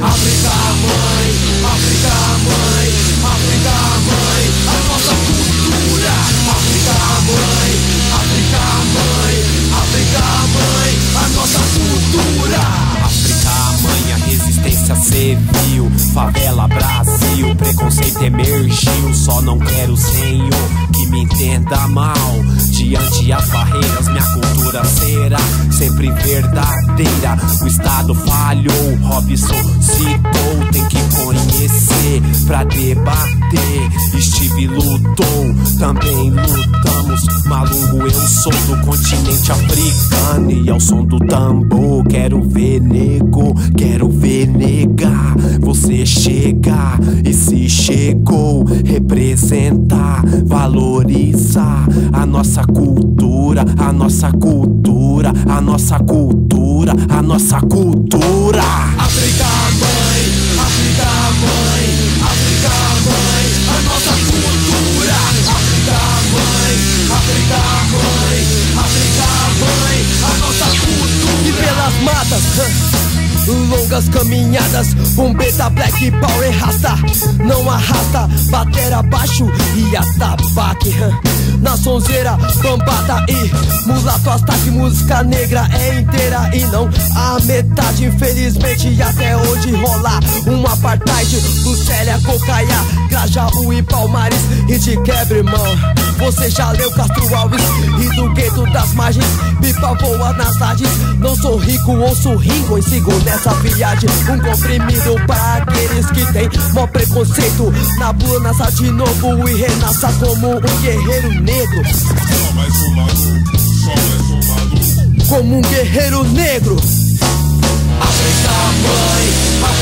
África, mãe, África, mãe, África, mãe, a nossa cultura. África, mãe, África, mãe, África, mãe, a nossa cultura. África, mãe, a resistência civil, favela Brasil, preconceito emergiu, só não quero senhor que me entenda mal. Diante as barreiras, minha cultura será sempre verdadeira. O Estado falhou Robson citou, tem que conhecer pra debater. Steve lutou, também lutamos. Malungo, eu sou do continente africano e ao som do tambor. Quero ver nego, quero ver negar. Você chega e se representar, valorizar a nossa cultura, a nossa cultura, a nossa cultura, a nossa cultura. África mãe, África mãe, África mãe, a nossa cultura. África mãe, África mãe, África mãe, a nossa cultura. E pelas matas. Longas caminhadas, bombeta, black power rasta. Não arrasta, bater abaixo e atabaque. Na sonzeira, bambata e mulato Ataque, música negra é inteira. E não a metade Infelizmente até hoje rola um apartheid. Do Célia, Cocaia, Grajaú e Palmares E de quebra, irmão Você já leu Castro Alves e do gueto das margens? Pipa voa nas tardes. Não sou rico, ouço ringo e sigo nessa essa viagem. Um comprimido para aqueles que tem mó preconceito. Na bula nasça de novo e renasça como um guerreiro negro. Só mais um maluco, só mais um maluco. Como um guerreiro negro. África mãe, África mãe, África mãe